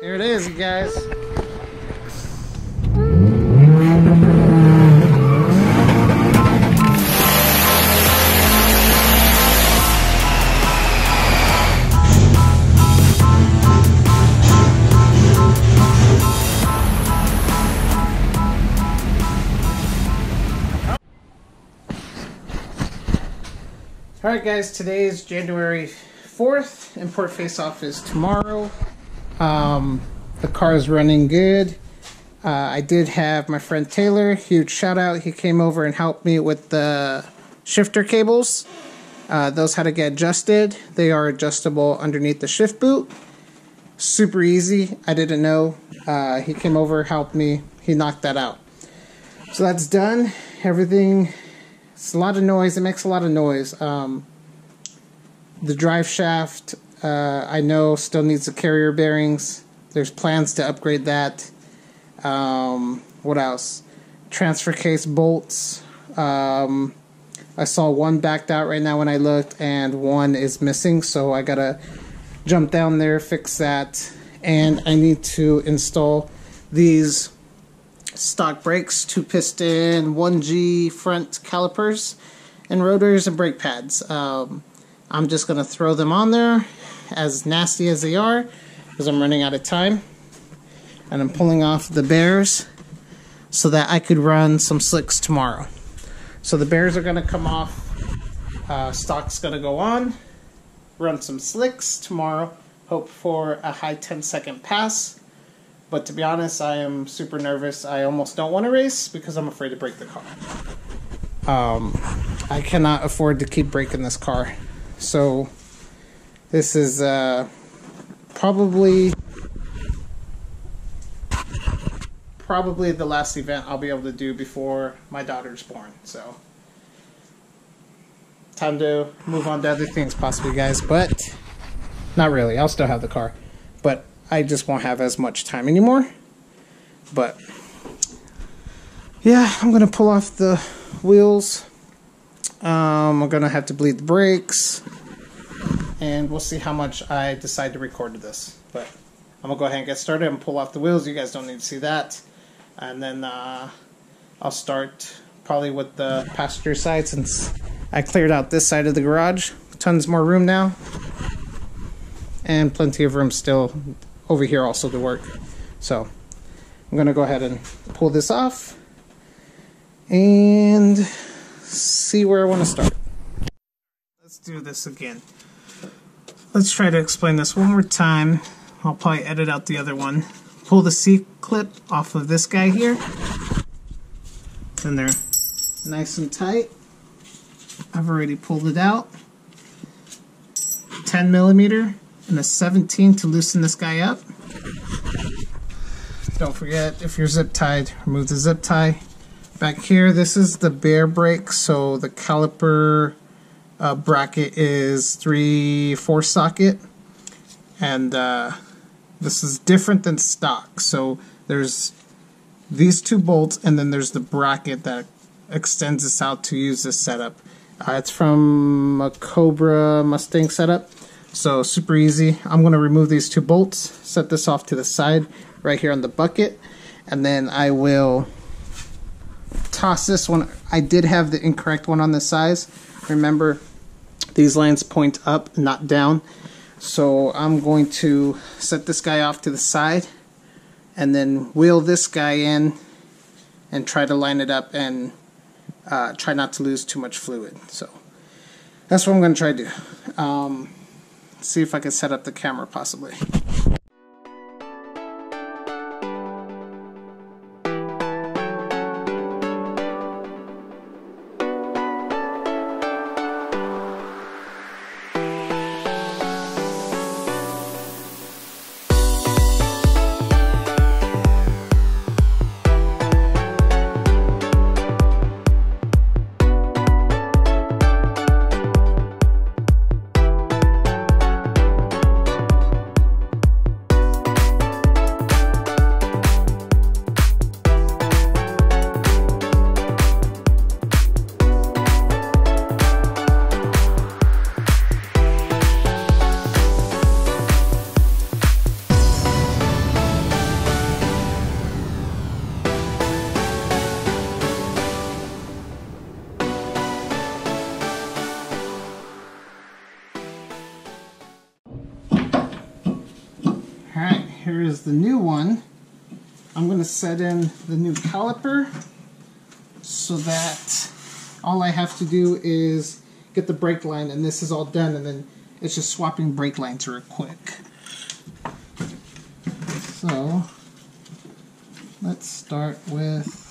Here it is, you guys. Alright guys, today is January 4th. Import face-off is tomorrow. Um, the car is running good. Uh, I did have my friend Taylor, huge shout out. He came over and helped me with the shifter cables. Uh, those had to get adjusted. They are adjustable underneath the shift boot. Super easy. I didn't know. Uh, he came over, helped me. He knocked that out. So that's done. Everything it's a lot of noise. It makes a lot of noise. Um, the drive shaft, uh, I know, still needs the carrier bearings. There's plans to upgrade that. Um, what else? Transfer case bolts. Um, I saw one backed out right now when I looked, and one is missing. So I gotta jump down there, fix that, and I need to install these stock brakes, two piston, 1G front calipers, and rotors and brake pads. Um, I'm just going to throw them on there, as nasty as they are, because I'm running out of time. And I'm pulling off the Baers so that I could run some slicks tomorrow. So the Baers are going to come off, uh, stock's going to go on, run some slicks tomorrow, hope for a high 10 second pass but to be honest, I am super nervous. I almost don't want to race because I'm afraid to break the car. Um, I cannot afford to keep breaking this car. So this is uh, probably probably the last event I'll be able to do before my daughter's born. So time to move on to other things possibly guys, but not really. I'll still have the car. But I just won't have as much time anymore. But yeah, I'm gonna pull off the wheels. Um, I'm gonna have to bleed the brakes, and we'll see how much I decide to record to this. But I'm gonna go ahead and get started and pull off the wheels. You guys don't need to see that, and then uh, I'll start probably with the passenger side since I cleared out this side of the garage. Tons more room now, and plenty of room still over here also to work. So I'm gonna go ahead and pull this off and see where I want to start. Let's do this again. Let's try to explain this one more time. I'll probably edit out the other one. Pull the C-clip off of this guy here. And they're nice and tight. I've already pulled it out. 10 millimeter and a 17 to loosen this guy up. Don't forget, if you're zip tied, remove the zip tie. Back here, this is the Baer brake, so the caliper uh, bracket is 3-4 socket. And uh, this is different than stock. So there's these two bolts, and then there's the bracket that extends this out to use this setup. Uh, it's from a Cobra Mustang setup. So super easy. I'm going to remove these two bolts, set this off to the side right here on the bucket, and then I will toss this one. I did have the incorrect one on the size. Remember, these lines point up, not down. So I'm going to set this guy off to the side and then wheel this guy in and try to line it up and uh, try not to lose too much fluid. So that's what I'm going to try to do. Um, see if I can set up the camera possibly. Here is the new one. I'm going to set in the new caliper so that all I have to do is get the brake line and this is all done and then it's just swapping brake lines real quick. So let's start with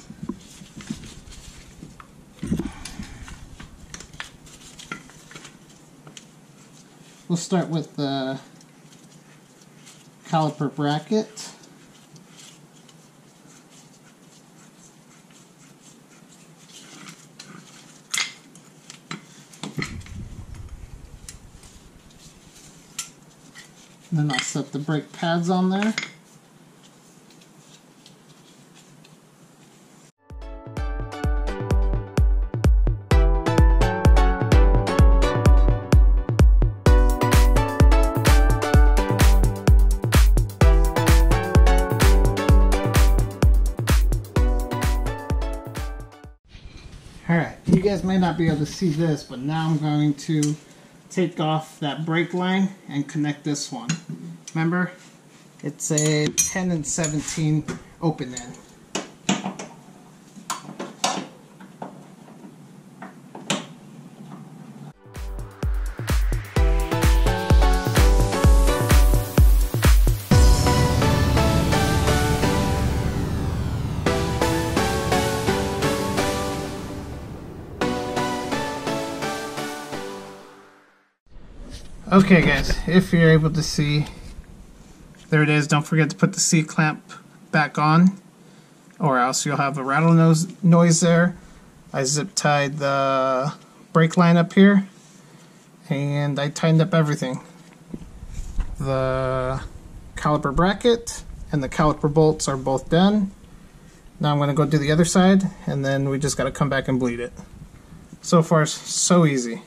We'll start with the caliper bracket. then I'll set the brake pads on there. Guys may not be able to see this, but now I'm going to take off that brake line and connect this one. Remember, it's a 10 and 17 open end. Okay guys, if you're able to see, there it is. Don't forget to put the C-clamp back on or else you'll have a rattle nose noise there. I zip tied the brake line up here and I tightened up everything. The caliper bracket and the caliper bolts are both done. Now I'm going to go do the other side and then we just got to come back and bleed it. So far so easy.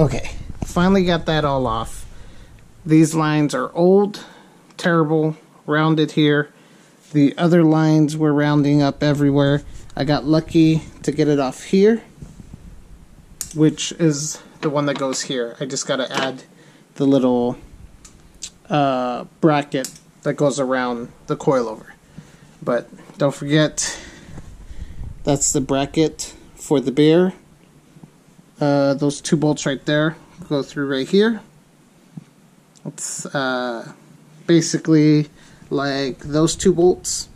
Okay, finally got that all off. These lines are old, terrible, rounded here. The other lines were rounding up everywhere. I got lucky to get it off here, which is the one that goes here. I just got to add the little uh, bracket that goes around the coilover. But don't forget, that's the bracket for the Baer. Uh, those two bolts right there go through right here. It's uh, basically like those two bolts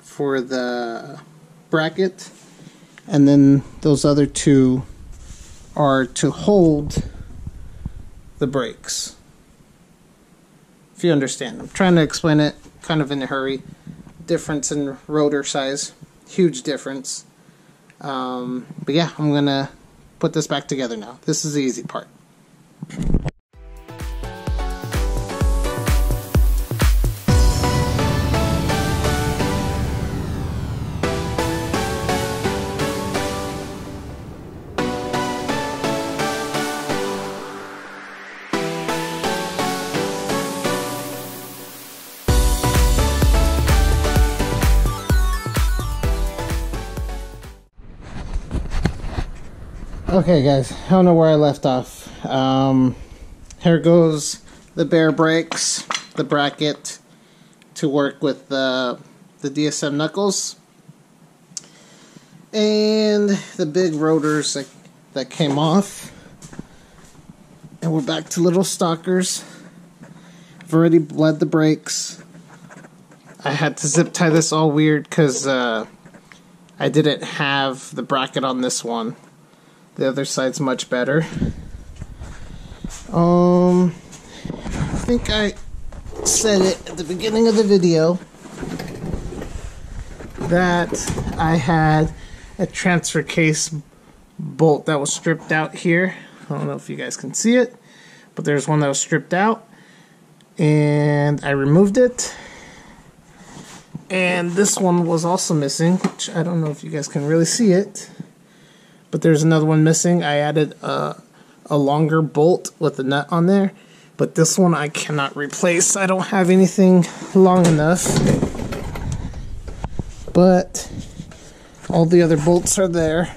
for the bracket and then those other two are to hold the brakes. If you understand. I'm trying to explain it kind of in a hurry. Difference in rotor size. Huge difference. Um, but yeah, I'm to put this back together now. This is the easy part. Okay, guys, I don't know where I left off. Um, here goes the Baer brakes, the bracket to work with the, the DSM knuckles, and the big rotors that, that came off. And we're back to little stalkers. I've already bled the brakes. I had to zip tie this all weird because uh, I didn't have the bracket on this one. The other side's much better. Um, I think I said it at the beginning of the video that I had a transfer case bolt that was stripped out here. I don't know if you guys can see it, but there's one that was stripped out and I removed it. And this one was also missing, which I don't know if you guys can really see it but there's another one missing. I added a, a longer bolt with a nut on there, but this one I cannot replace. I don't have anything long enough, but all the other bolts are there.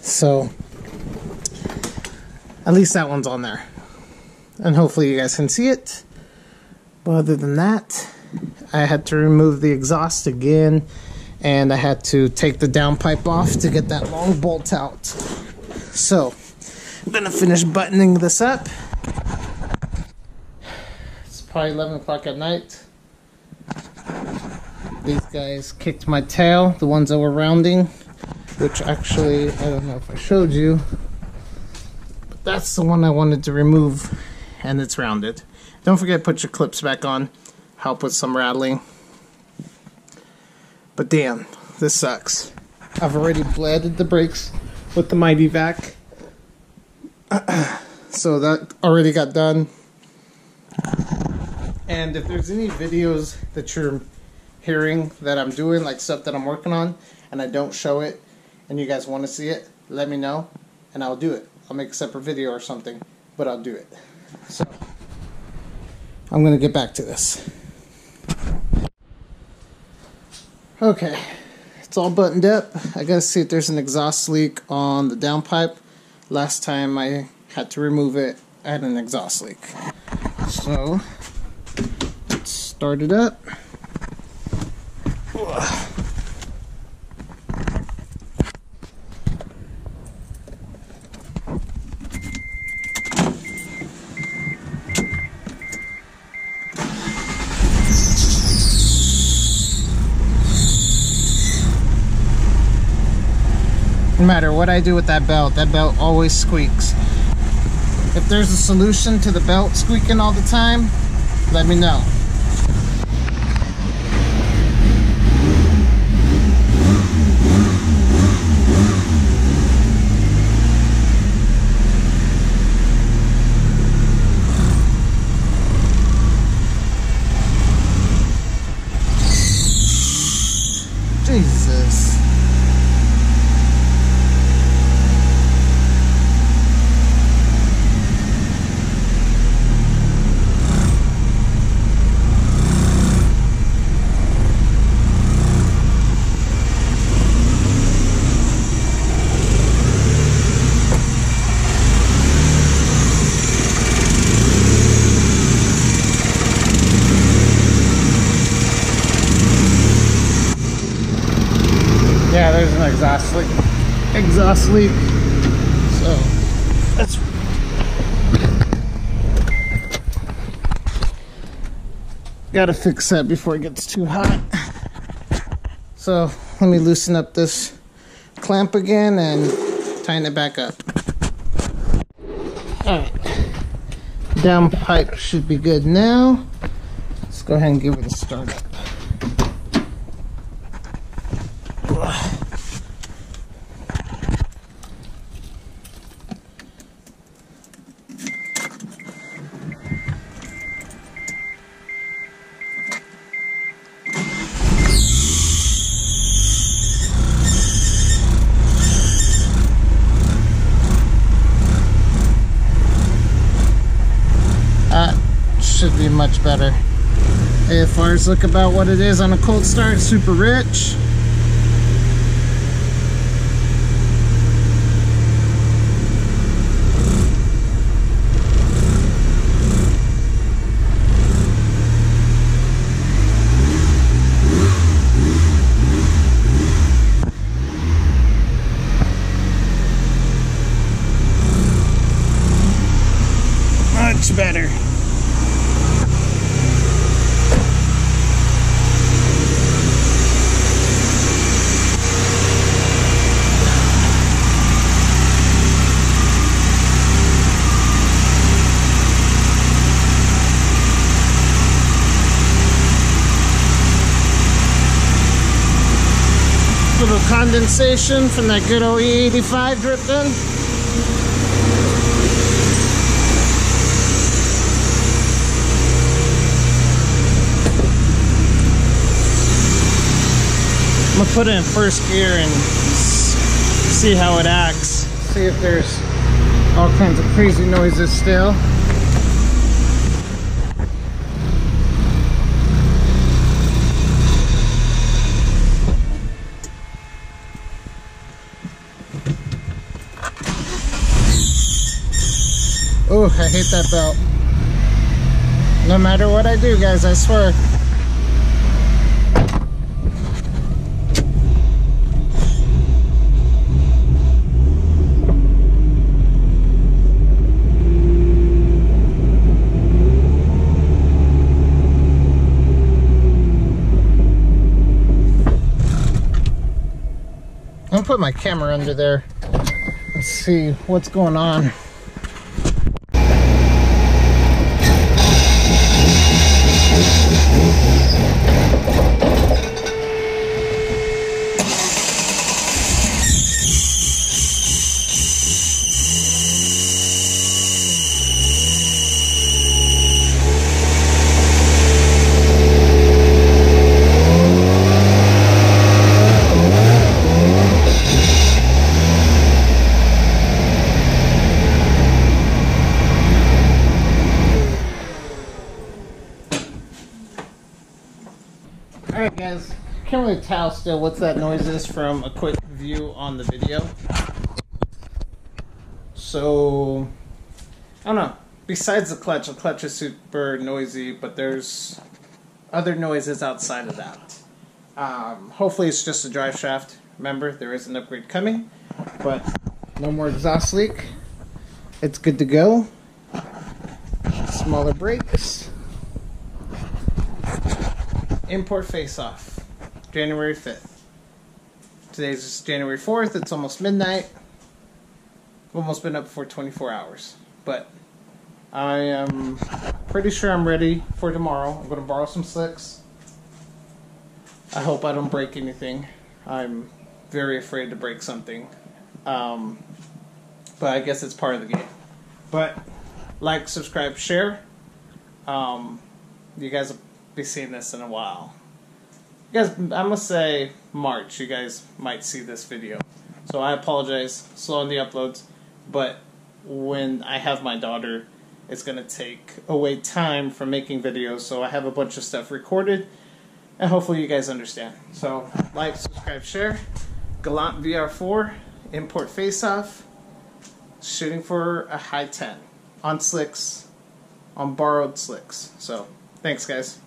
So at least that one's on there. And hopefully you guys can see it. But other than that, I had to remove the exhaust again and I had to take the downpipe off to get that long bolt out. So I'm gonna finish buttoning this up. It's probably 11 o'clock at night. These guys kicked my tail, the ones that were rounding, which actually, I don't know if I showed you, but that's the one I wanted to remove, and it's rounded. Don't forget to put your clips back on, help with some rattling. But damn, this sucks. I've already bladed the brakes with the Mityvac. so that already got done. And if there's any videos that you're hearing that I'm doing, like stuff that I'm working on, and I don't show it, and you guys want to see it, let me know, and I'll do it. I'll make a separate video or something, but I'll do it. So, I'm going to get back to this. Okay, it's all buttoned up. I gotta see if there's an exhaust leak on the downpipe. Last time I had to remove it, I had an exhaust leak. So, let's start it up. No matter what I do with that belt, that belt always squeaks. If there's a solution to the belt squeaking all the time, let me know. Jesus. Yeah, there's an exhaust leak. Leak. So that's gotta fix that before it gets too hot. So let me loosen up this clamp again and tighten it back up. Alright. Down pipe should be good now. Let's go ahead and give it a start up. That should be much better. AFRs look about what it is on a cold start, super rich. Much better. Little condensation from that good old E85 dripped in. I'm gonna put it in first gear and see how it acts. See if there's all kinds of crazy noises still. I hate that belt. No matter what I do, guys, I swear. Gonna put my camera under there. Let's see what's going on. Alright guys, can't really tell still what's that noise is from a quick view on the video. So, I don't know. Besides the clutch, the clutch is super noisy, but there's other noises outside of that. Um, hopefully it's just a drive shaft. Remember, there is an upgrade coming, but no more exhaust leak. It's good to go. Smaller brakes import face off January 5th. Today's January 4th, it's almost midnight. I've almost been up for 24 hours. But I am pretty sure I'm ready for tomorrow. I'm going to borrow some slicks. I hope I don't break anything. I'm very afraid to break something. Um, but I guess it's part of the game. But like, subscribe, share. Um, you guys will be seeing this in a while. Guys, I'm gonna say March. You guys might see this video, so I apologize. Slow on the uploads, but when I have my daughter, it's gonna take away time from making videos. So I have a bunch of stuff recorded, and hopefully you guys understand. So like, subscribe, share. Galant VR4 import face off. Shooting for a high 10 on slicks, on borrowed slicks. So thanks, guys.